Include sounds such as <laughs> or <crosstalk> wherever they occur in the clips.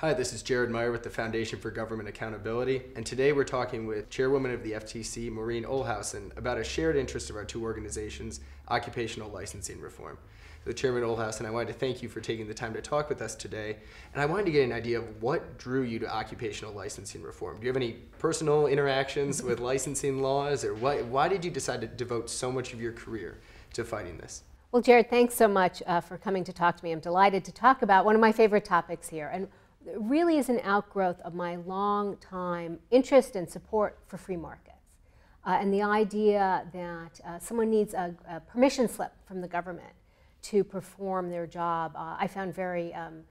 Hi, this is Jared Meyer with the Foundation for Government Accountability, and today we're talking with Chairwoman of the FTC, Maureen Ohlhausen, about a shared interest of our two organizations, occupational licensing reform. So, Chairman Ohlhausen, I wanted to thank you for taking the time to talk with us today, and I wanted to get an idea of what drew you to occupational licensing reform. Do you have any personal interactions with <laughs> licensing laws, or why, why did you decide to devote so much of your career to fighting this? Well, Jared, thanks so much uh, for coming to talk to me. I'm delighted to talk about one of my favorite topics here. And really is an outgrowth of my long time interest and support for free markets. Uh, and the idea that uh, someone needs a, a, permission slip from the government to perform their job, uh, I found very um,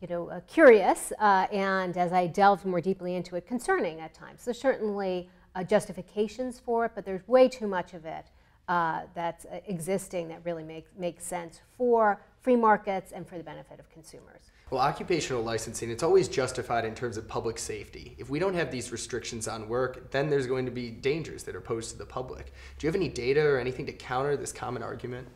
you know, uh, curious, uh, and as I delved more deeply into it, concerning at times. There's certainly uh, justifications for it, but there's way too much of it that's existing that really makes, makes sense for free markets and for the benefit of consumers. Well, occupational licensing, it's always justified in terms of public safety. If we don't have these restrictions on work, then there's going to be dangers that are posed to the public. Do you have any data or anything to counter this common argument?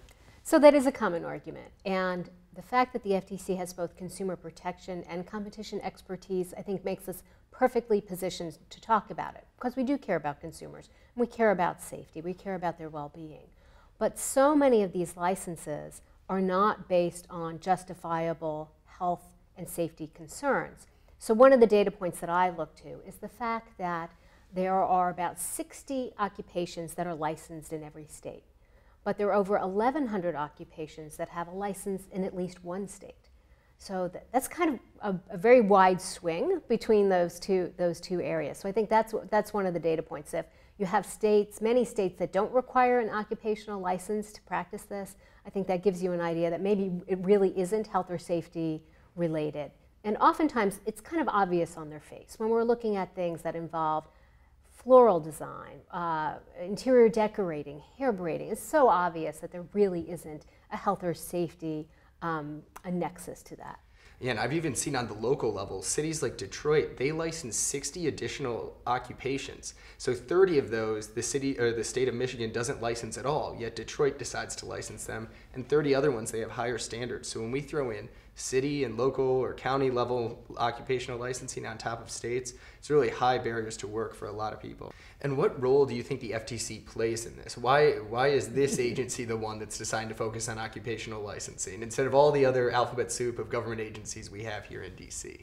So that is a common argument. And the fact that the FTC has both consumer protection and competition expertise, I think makes us perfectly positioned to talk about it. Because we do care about consumers. We care about safety. We care about their well-being. But so many of these licenses are not based on justifiable health and safety concerns. So one of the data points that I look to is the fact that there are about 60 occupations that are licensed in every state. But there are over 1,100 occupations that have a license in at least one state. So that, that's kind of a, a, very wide swing between those two, those two areas. So I think that's, that's one of the data points. If you have states, many states that don't require an occupational license to practice this, I think that gives you an idea that maybe it really isn't health or safety related. And oftentimes it's kind of obvious on their face when we're looking at things that involve floral design, uh, interior decorating, hair braiding. It's so obvious that there really isn't a health or safety um, a nexus to that. And I've even seen on the local level, cities like Detroit, they license 60 additional occupations. So 30 of those, the city or the state of Michigan doesn't license at all, yet Detroit decides to license them, and 30 other ones they have higher standards. So when we throw in city and local or county level occupational licensing on top of states, it's really high barriers to work for a lot of people. And what role do you think the FTC plays in this? Why, why is this <laughs> agency the one that's designed to focus on occupational licensing instead of all the other alphabet soup of government agencies we have here in DC?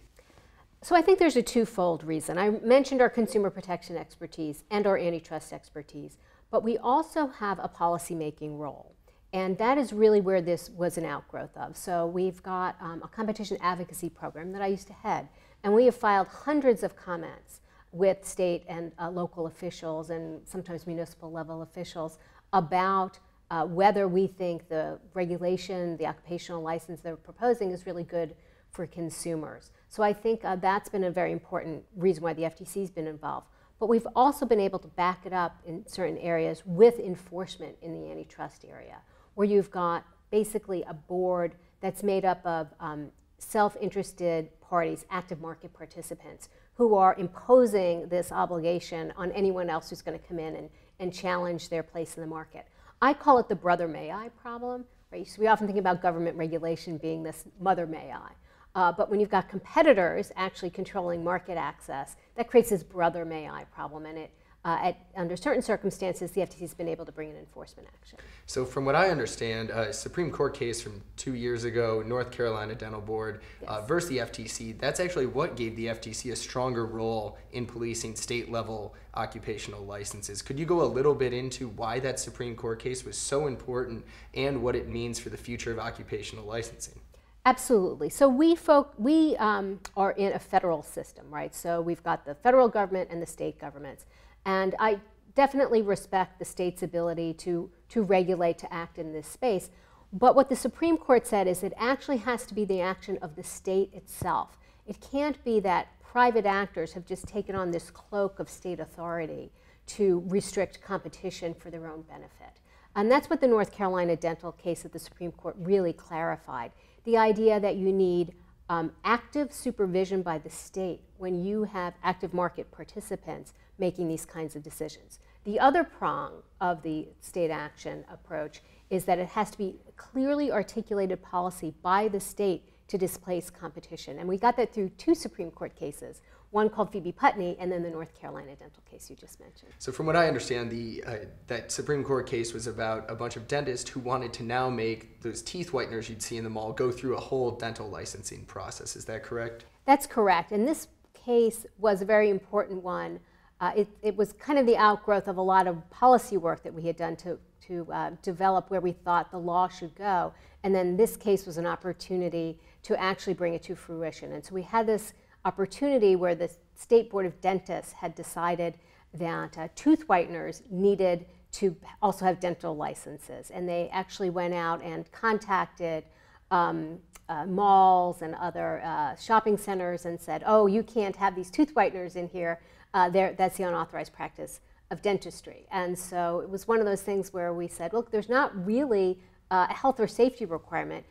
So I think there's a twofold reason. I mentioned our consumer protection expertise and our antitrust expertise, but we also have a policymaking role. And that is really where this was an outgrowth of. So we've got um, a competition advocacy program that I used to head, and we have filed hundreds of comments with state and uh, local officials and sometimes municipal level officials about uh, whether we think the regulation, the occupational license they're proposing is really good for consumers. So I think uh, that's been a very important reason why the FTC has been involved. But we've also been able to back it up in certain areas with enforcement in the antitrust area where you've got basically a board that's made up of um, self-interested parties, active market participants, who are imposing this obligation on anyone else who's going to come in and, and challenge their place in the market. I call it the brother may I problem. Right? So we often think about government regulation being this mother may I. Uh, but when you've got competitors actually controlling market access, that creates this brother may I problem, and it uh, at, under certain circumstances, the FTC has been able to bring an enforcement action. So, from what I understand, a Supreme Court case from two years ago, North Carolina Dental Board uh, yes. uh, versus the FTC, that's actually what gave the FTC a stronger role in policing state level occupational licenses. Could you go a little bit into why that Supreme Court case was so important and what it means for the future of occupational licensing? Absolutely. So we folk, we um, are in a federal system, right? So we've got the federal government and the state governments. And I definitely respect the state's ability to, to regulate, to act in this space. But what the Supreme Court said is it actually has to be the action of the state itself. It can't be that private actors have just taken on this cloak of state authority to restrict competition for their own benefit. And that's what the North Carolina dental case at the Supreme Court really clarified. The idea that you need um, active supervision by the state when you have active market participants making these kinds of decisions. The other prong of the state action approach is that it has to be clearly articulated policy by the state to displace competition. And we got that through two Supreme Court cases, one called Phoebe Putney, and then the North Carolina dental case you just mentioned. So, from what I understand, the uh, that Supreme Court case was about a bunch of dentists who wanted to now make those teeth whiteners you'd see in the mall go through a whole dental licensing process. Is that correct? That's correct. And this case was a very important one. Uh, it, it, was kind of the outgrowth of a lot of policy work that we had done to, to uh, develop where we thought the law should go. And then this case was an opportunity to actually bring it to fruition. And so we had this opportunity where the State Board of Dentists had decided that uh, tooth whiteners needed to also have dental licenses. And they actually went out and contacted um, uh, malls and other uh, shopping centers and said, oh, you can't have these tooth whiteners in here. Uh, that's the unauthorized practice of dentistry. And so it was one of those things where we said, look, there's not really a health or safety requirement.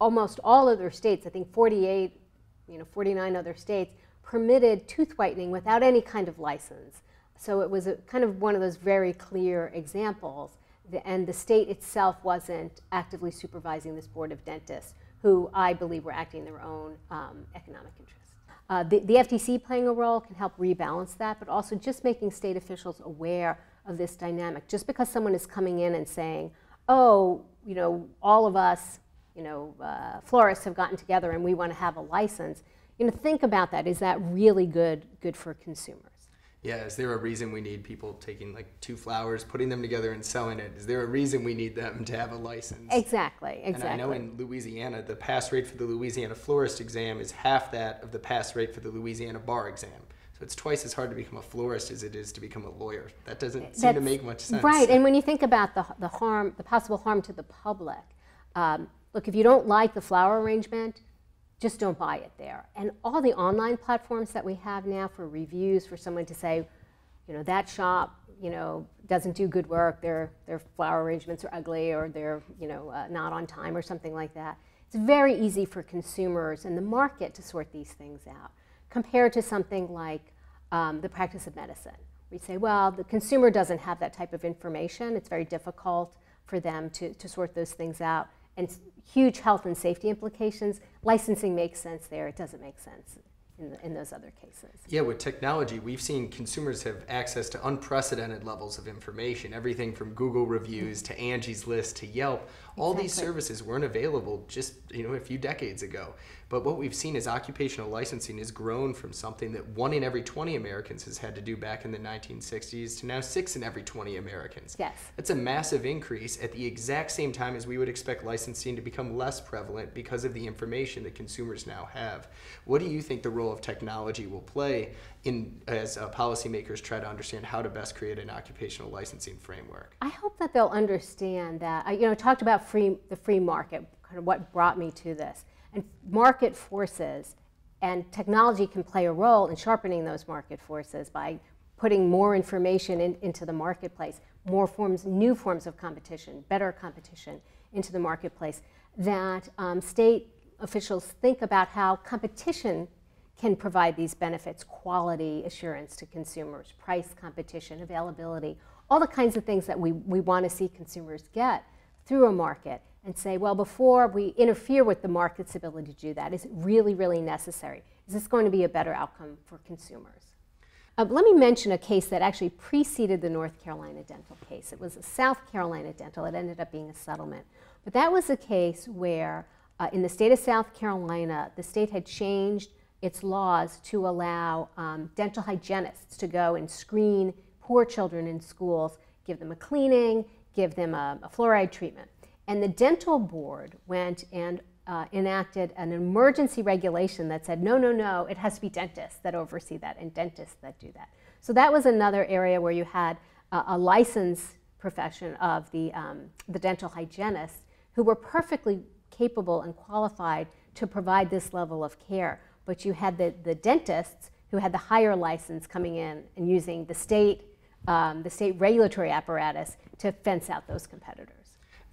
Almost all other states, I think 48, you know, 49 other states, permitted tooth whitening without any kind of license. So it was a, kind of one of those very clear examples. The, and the state itself wasn't actively supervising this board of dentists, who I believe were acting in their own um, economic interests. Uh, the, the FTC playing a role can help rebalance that, but also just making state officials aware of this dynamic. Just because someone is coming in and saying, oh, you know, all of us, you know, uh, florists have gotten together and we want to have a license, you know, think about that. Is that really good, good for consumers? Yeah, is there a reason we need people taking like two flowers, putting them together and selling it? Is there a reason we need them to have a license? Exactly, exactly. And I know in Louisiana, the pass rate for the Louisiana florist exam is half that of the pass rate for the Louisiana bar exam. So it's twice as hard to become a florist as it is to become a lawyer. That doesn't seem That's, to make much sense. Right, and when you think about the, the harm, the possible harm to the public, um, look, if you don't like the flower arrangement, just don't buy it there. And all the online platforms that we have now for reviews, for someone to say, you know, that shop, you know, doesn't do good work, their, their flower arrangements are ugly or they're, you know, uh, not on time or something like that. It's very easy for consumers and the market to sort these things out compared to something like um, the practice of medicine. We say, well, the consumer doesn't have that type of information. It's very difficult for them to, to sort those things out and huge health and safety implications. Licensing makes sense there. It doesn't make sense in, the, in those other cases. Yeah, with technology, we've seen consumers have access to unprecedented levels of information. Everything from Google reviews to Angie's List to Yelp. All exactly. these services weren't available just you know a few decades ago. But what we've seen is occupational licensing has grown from something that one in every 20 Americans has had to do back in the 1960s to now six in every 20 Americans. Yes. That's a massive increase at the exact same time as we would expect licensing to become less prevalent because of the information that consumers now have. What do you think the role of technology will play in as uh, policymakers try to understand how to best create an occupational licensing framework? I hope that they'll understand that. I, you know, talked about free the free market, kind of what brought me to this and market forces and technology can play a role in sharpening those market forces by putting more information in, into the marketplace, more forms, new forms of competition, better competition into the marketplace, that um, state officials think about how competition can provide these benefits, quality assurance to consumers, price competition, availability, all the kinds of things that we, we want to see consumers get through a market and say, well, before we interfere with the market's ability to do that, is it really, really necessary? Is this going to be a better outcome for consumers? Uh, let me mention a case that actually preceded the North Carolina dental case. It was a South Carolina dental. It ended up being a settlement. But that was a case where, uh, in the state of South Carolina, the state had changed its laws to allow um, dental hygienists to go and screen poor children in schools, give them a cleaning, give them a, a fluoride treatment. And the dental board went and uh, enacted an emergency regulation that said, no, no, no, it has to be dentists that oversee that and dentists that do that. So that was another area where you had uh, a licensed profession of the, um, the dental hygienists who were perfectly capable and qualified to provide this level of care. But you had the, the dentists who had the higher license coming in and using the state, um, the state regulatory apparatus to fence out those competitors.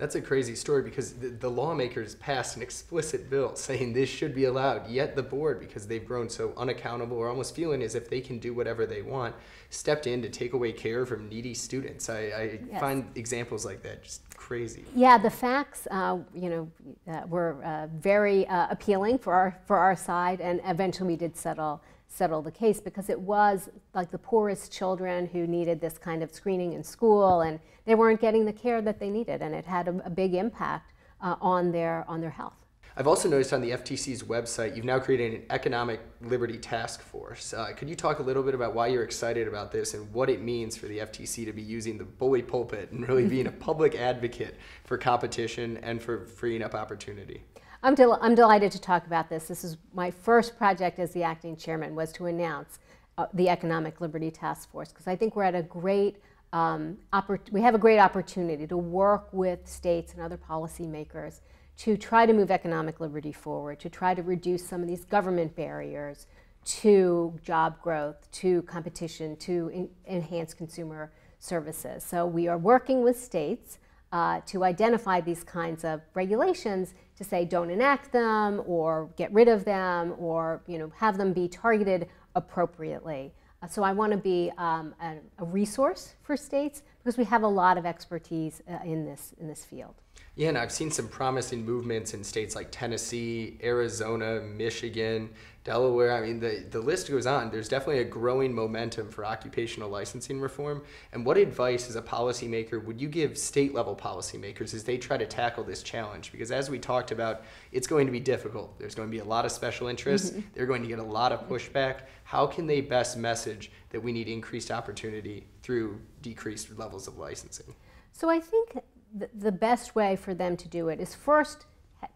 That's a crazy story because the, the, lawmakers passed an explicit bill saying this should be allowed, yet the board, because they've grown so unaccountable or almost feeling as if they can do whatever they want, stepped in to take away care from needy students. I, I yes. find examples like that just crazy. Yeah, the facts, uh, you know, uh, were uh, very uh, appealing for our, for our side, and eventually we did settle settle the case because it was like the poorest children who needed this kind of screening in school and they weren't getting the care that they needed and it had a, a big impact uh, on their on their health. I've also noticed on the FTC's website you've now created an economic liberty task force. Uh, could you talk a little bit about why you're excited about this and what it means for the FTC to be using the bully pulpit and really being a <laughs> public advocate for competition and for freeing up opportunity? I'm, del I'm delighted to talk about this. This is my first project as the acting chairman was to announce uh, the Economic Liberty Task Force because I think we're at a great um, we have a great opportunity to work with states and other policymakers to try to move economic liberty forward, to try to reduce some of these government barriers to job growth, to competition, to enhance consumer services. So we are working with states uh, to identify these kinds of regulations to say don't enact them or get rid of them or you know have them be targeted appropriately. Uh, so I want to be um, a, a, resource for states because we have a lot of expertise uh, in this in this field. Yeah, and I've seen some promising movements in states like Tennessee, Arizona, Michigan, Delaware. I mean, the, the list goes on. There's definitely a growing momentum for occupational licensing reform. And what advice, as a policymaker, would you give state level policymakers as they try to tackle this challenge? Because as we talked about, it's going to be difficult. There's going to be a lot of special interests, mm-hmm. they're going to get a lot of pushback. How can they best message that we need increased opportunity through decreased levels of licensing? So I think the, the best way for them to do it is first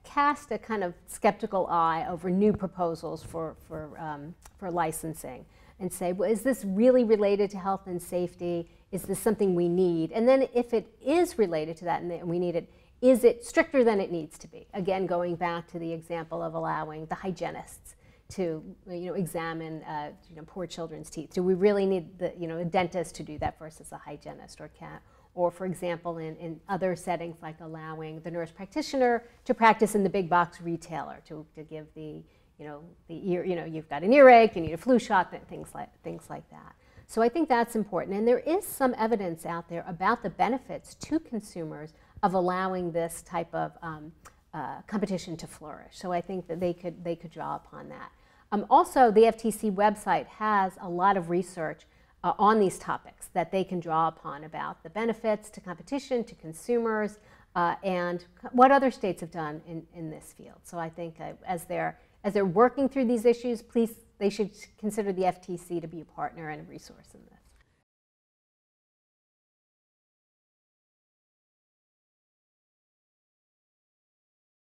cast a kind of skeptical eye over new proposals for, for, um, for licensing and say, well, is this really related to health and safety? Is this something we need? And then if it is related to that and we need it, is it stricter than it needs to be? Again, going back to the example of allowing the hygienists to you know, examine uh, you know, poor children's teeth. Do we really need the, you know, a dentist to do that versus a hygienist or can, or for example, in, in other settings like allowing the nurse practitioner to practice in the big box retailer to, to give the, you know, the ear, you know, you've got an earache, you need a flu shot, things like, things like that. So I think that's important. And there is some evidence out there about the benefits to consumers of allowing this type of um, uh, competition to flourish. So I think that they could, they could draw upon that. Um, also, the FTC website has a lot of research uh, on these topics that they can draw upon about the benefits to competition, to consumers, uh, and what other states have done in, in this field. So I think uh, as, they're, as they're working through these issues, please, they should consider the FTC to be a partner and a resource in this.